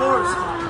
course.